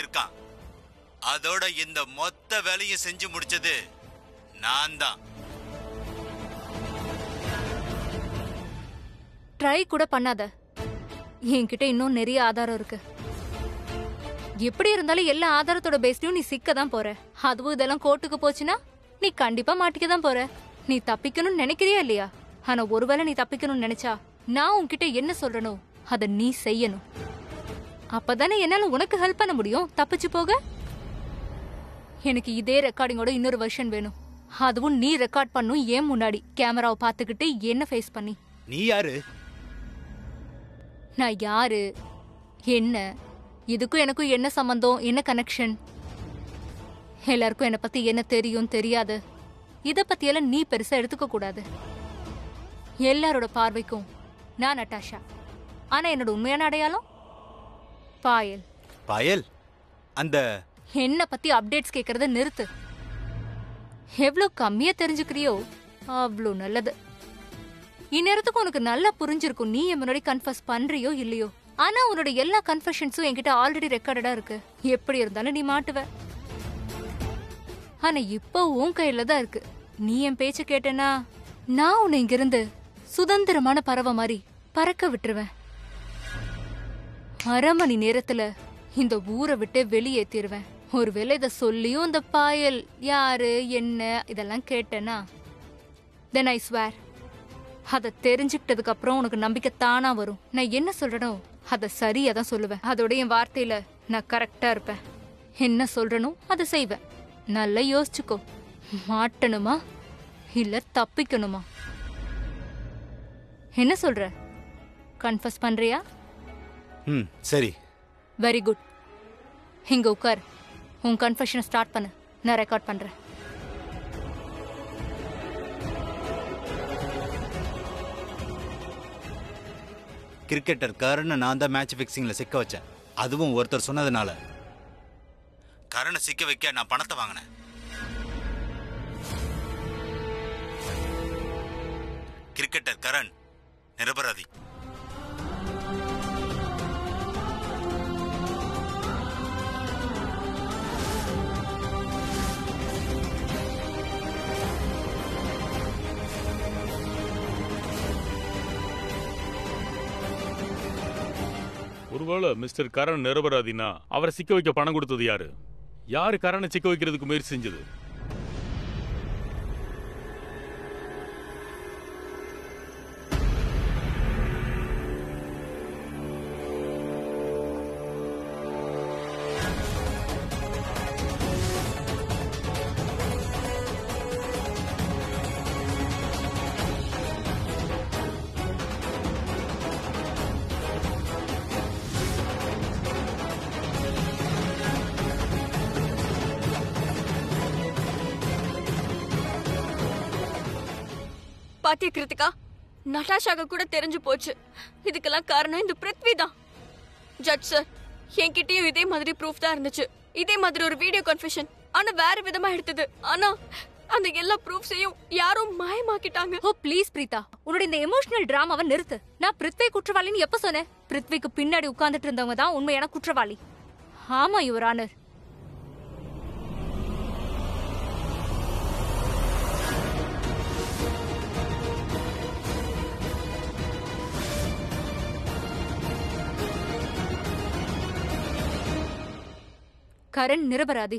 இருக்கான். அதோட இந்த மொத்த வேலையும் செஞ்சு முடிச்சது நான் தான் ட்ரை கூட பண்ணாத. என்கிட்ட இன்னும் நிறைய ஆதாரம் இருக்கு. எப்படி இருந்தாலும் எல்லா ஆதாரத்தோட பேஸ்லயும் நீ சிக்க தான் போற. அதுவும் இதெல்லாம் கோர்ட்டுக்கு போச்சுன்னா நீ கண்டிப்பா மாட்டிக்க தான் போற. நீ தப்பிக்கணும்னு நினைக்கிறியா இல்லையா? ஆனா ஒருவேளை நீ தப்பிக்கணும்னு நினைச்சா நான் உன்கிட்ட என்ன சொல்றனோ அத நீ செய்யணும். அப்பதானே என்னால உனக்கு ஹெல்ப் பண்ண முடியும்? தப்பிச்சு போக? எனக்கு இதே ரெக்கார்டிங்கோட இன்னொரு வெர்ஷன் வேணும். அதுவும் நீ ரெக்கார்ட் பண்ணும் ஏன் முன்னாடி? கேமராவை பார்த்துக்கிட்டு என்ன ஃபேஸ் பண்ணி? நீ யாரு? நான் யாரு? என்ன? இதுக்கும் எனக்கும் என்ன சம்பந்தம்? என்ன கனெக்ஷன் எல்லாருக்கும் என்னை பத்தி என்ன தெரியும் தெரியாது. இத பத்தியெல்லாம் நீ பெருசா எடுத்துக்க கூடாது. எல்லாரோட பார்வைக்கும் நான் நட்டாஷா. ஆனா என்னோட உண்மையான அடையாளம்? பாயல். பாயல்? அந்த என்ன பத்தி அப்டேட்ஸ் கேக்குறத நிறுத்து. எவ்வளவு கம்மியா தெரிஞ்சுக்கிறியோ அவ்வளோ நல்லது. இந்நேரத்துக்கு உனக்கு நல்லா புரிஞ்சிருக்கும் நீ என் முன்னாடி கன்ஃபஸ் பண்றியோ இல்லையோ. ஆனா உன்னோட எல்லா கன்ஃபெஷன்ஸும் என்கிட்ட ஆல்ரெடி ரெக்கார்டடா இருக்கு. எப்படி இருந்தாலும் நீ மாட்டுவ. ஆனா இப்போ உன் கையில தான் இருக்கு. நீ என் பேச்ச கேட்டேன்னா நான் உன்னை இங்கிருந்து சுதந்திரமான பறவை மாதிரி பறக்க விட்டுருவேன். அரை மணி நேரத்துல இந்த ஊரை விட்டு வெளியேத்திடுவேன் ஒருவேளை இதை சொல்லியும் இந்த பாயல் யாரு என்ன இதெல்லாம் கேட்டேன்னா தென் ஐ ஸ்வேர் அதை தெரிஞ்சுக்கிட்டதுக்கு அப்புறம் உனக்கு நம்பிக்கை தானா வரும். நான் என்ன சொல்றனோ அதை சரியா தான் சொல்லுவேன். அதோட என் வார்த்தையில நான் கரெக்டா இருப்பேன். என்ன சொல்றனோ அதை செய்வேன். நல்லா யோசிச்சுக்கோ. மாட்டணுமா? இல்ல தப்பிக்கணுமா? என்ன சொல்ற? கன்ஃபஸ் பண்றியா? ம் சரி வெரி குட் இங்க உட்கார் உன் கன்ஃபெஷனை ஸ்டார்ட் பண்ணு நான் ரெக்கார்ட் பண்றேன் கிரிக்கெட்டர் கரணை நான் தான் மேட்ச் ஃபிக்ஸிங்ல சிக்க வச்சேன் அதுவும் ஒருத்தர் சொன்னதுனால கரணை சிக்க வைக்க நான் பணத்தை வாங்கினேன் கிரிக்கெட்டர் கரண் நிரபராதி ஒருவேளை மிஸ்டர் கரண் நிரபராதினா அவரை சிக்க வைக்க பணம் கொடுத்தது யாரு? யாரு கரனை சிக்க வைக்கிறதுக்கு முயற்சி செஞ்சது? பாத்தியா கிருத்திகா நட்டாஷாக கூட தெரிஞ்சு போச்சு. இதுக்கெல்லாம் காரணம் இந்த பிருத்வி தான். ஜட்ஜ் சார் என்கிட்டயும் இதே மாதிரி ப்ரூஃப் தான் இருந்துச்சு. இதே மாதிரி ஒரு வீடியோ கன்ஃபெஷன் ஆனா வேற விதமா எடுத்தது. ஆனா அந்த எல்லா ப்ரூஃப்ஸையும் யாரும் மாயமாக்கிட்டாங்க. ஓ ப்ளீஸ் பிரீதா உன்னோட இந்த எமோஷனல் டிராமாவை நிறுத்து. நான் பிருத்வி குற்றவாளின்னு எப்ப சொன்னேன்? பிருத்விக்கு பின்னாடி உட்கார்ந்துட்டு இருந்தவங்க தான் உண்மையான குற்றவாளி. ஆமா யுவர் ஆனர் கரண் நிரபராதி.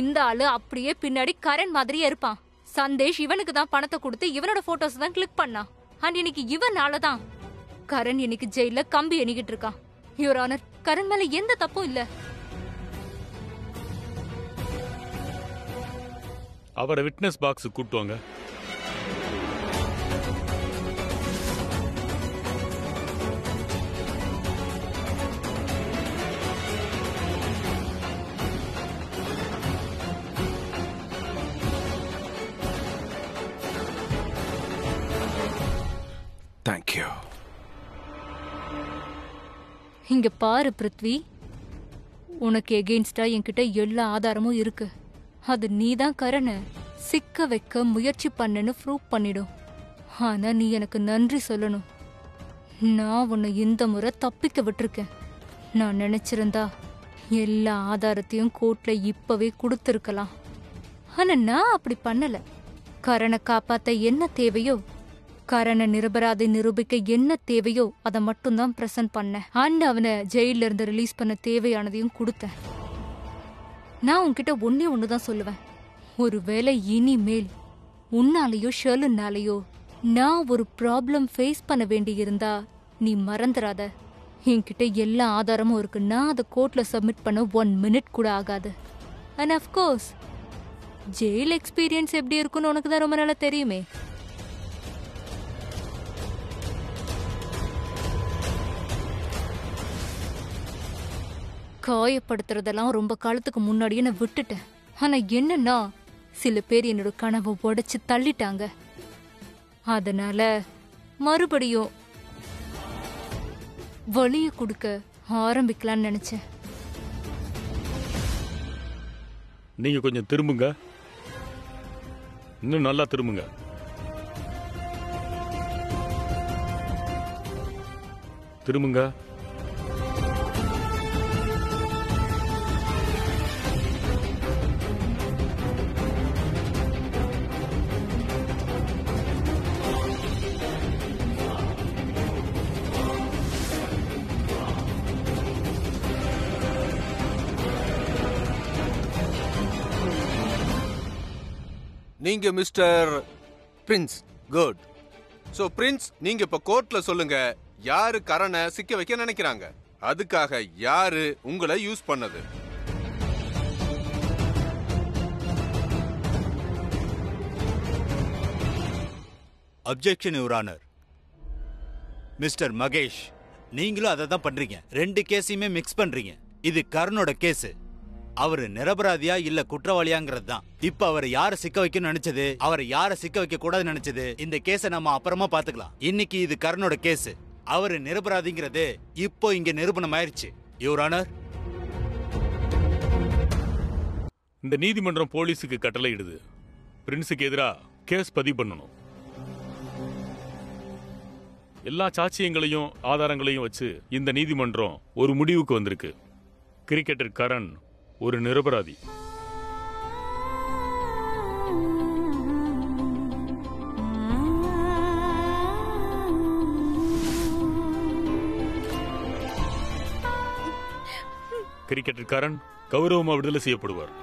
இந்த ஆளு அப்படியே பின்னாடி கரண் மாதிரியே இருப்பான். சந்தேஷ் இவனுக்கு தான் பணத்தை கொடுத்து இவனோட போட்டோஸ் தான் கிளிக் பண்ணான் அண்ட் இன்னைக்கு இவனால தான். கரண் இன்னைக்கு ஜெயில கம்பி எண்ணிக்கிட்டு இருக்கான். யுவர் ஆனர் கரண் மேல எந்த தப்பும் இல்ல. அவரை விட்னஸ் பாக்ஸ் கூட்டுவாங்க இங்க பாரு பிருத்வி. உனக்கு எகெயின்ஸ்டா என்கிட்ட எல்லா ஆதாரமும் இருக்கு. அது நீதான் கரண. சிக்க வைக்க முயற்சி பண்ணுன்னு ப்ரூவ் பண்ணிடும். ஆனா நீ எனக்கு நன்றி சொல்லணும். நான் உன்னை இந்த முறை தப்பிக்க விட்டுருக்கேன். நான் நினைச்சிருந்தா எல்லா ஆதாரத்தையும் கோர்ட்ல இப்பவே கொடுத்துருக்கலாம். ஆனா நான் அப்படி பண்ணல. கரனை காப்பாத்த என்ன தேவையோ கரணை நிரபராதி நிரூபிக்க என்ன தேவையோ அதை மட்டும்தான் பிரசன்ட் பண்ணேன். அண்ட் அவனை ஜெயில இருந்து ரிலீஸ் பண்ண தேவையானதையும் கொடுத்தேன். நான் உன்கிட்ட ஒன்னே ஒண்ணுதான் சொல்லுவேன். ஒருவேளை இனிமேல் உன்னாலேயோ ஷர்லுனாலேயோ நான் ஒரு ப்ராப்ளம் ஃபேஸ் பண்ண வேண்டியிருந்தா நீ மறந்துடாத. என்கிட்ட எல்லா ஆதாரமும் இருக்கு. நான் அதை கோர்ட்ல சப்மிட் பண்ண ஒன் மினிட் கூட ஆகாது. அண்ட் அஃப்கோர்ஸ் ஜெயில் எக்ஸ்பீரியன்ஸ் எப்படி இருக்குன்னு உனக்கு தான் ரொம்ப நல்லா தெரியுமே. காயப்படுத்துறதெல்லாம் ரொம்ப காலத்துக்கு முன்னாடியே நான் விட்டுட்டேன். ஆனா என்னன்னா சில பேர் என்னோட கனவை உடைச்சு தள்ளிட்டாங்க. அதனால மறுபடியும் வழிய கொடுக்க ஆரம்பிக்கலாம்னு நினைச்சேன். நீங்க கொஞ்சம் திரும்புங்க. இன்னும் நல்லா திரும்புங்க. திரும்புங்க. நீங்க mister Prince good. So Prince நீங்க இப்ப கோர்ட்ல சொல்லுங்க யாரு கரணை சிக்க வைக்க நினைக்கிறாங்க. அதுக்காக யாரு உங்களை யூஸ் பண்ணது? அப்ஜெக்ஷன் யுவர் மிஸ்டர் மகேஷ் நீங்களும் அதை தான் பண்றீங்க. ரெண்டு கேஸையுமே மிக்ஸ் பண்றீங்க. இது கரனோட கேஸு அவரு நிரபராதியா இல்ல குற்றவாளியாங்கிறது தான் இப்ப அவர் யார சிக்க வைக்கணும்னு நினைச்சது? அவரை யார சிக்க வைக்க கூடாதுன்னு நினைச்சது? இந்த கேஸை நம்ம அப்புறமா பாத்துக்கலாம் இன்னைக்கு இது கர்ணோட கேஸ். அவரு நிரபராதிங்கிறது இப்போ இங்க நிரூபணம் ஆயிருச்சு யுவர் ஆனர் இந்த நீதிமன்றம் போலீஸுக்கு கட்டளையிடுது பிரின்ஸுக்கு எதிராக கேஸ் பதிவு பண்ணணும். எல்லா சாட்சியங்களையும் ஆதாரங்களையும் வச்சு இந்த நீதிமன்றம் ஒரு முடிவுக்கு வந்திருக்கு. கிரிக்கெட்டர் கரண் ஒரு நிரபராதி. கிரிக்கெட்டர் கரண் கௌரவமா விடுதலை செய்யப்படுவார்.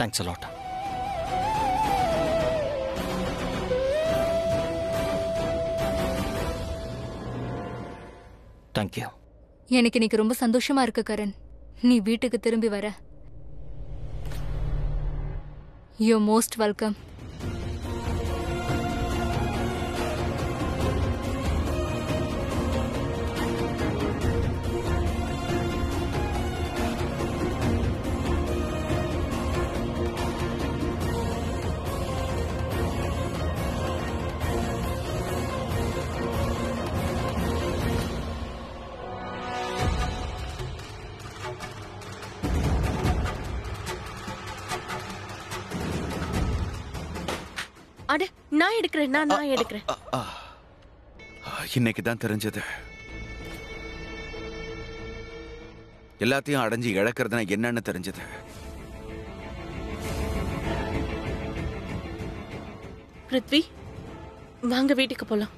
தேங்க்ஸ் அலாட் தேங்க்யூ எனக்கு இன்னைக்கு ரொம்ப சந்தோஷமா இருக்கு கரண். நீ வீட்டுக்கு திரும்பி வர. யூ மோஸ்ட் வெல்கம் நான் எடுக்கிறேன் நான் நான் எடுக்கிறேன். இன்னைக்கு தான் தெரிஞ்சது. எல்லாத்தையும் அடைஞ்சு இழக்கிறதுனா என்னன்னு தெரிஞ்சது. பிருத்வி வாங்க வீட்டுக்கு போலாம்.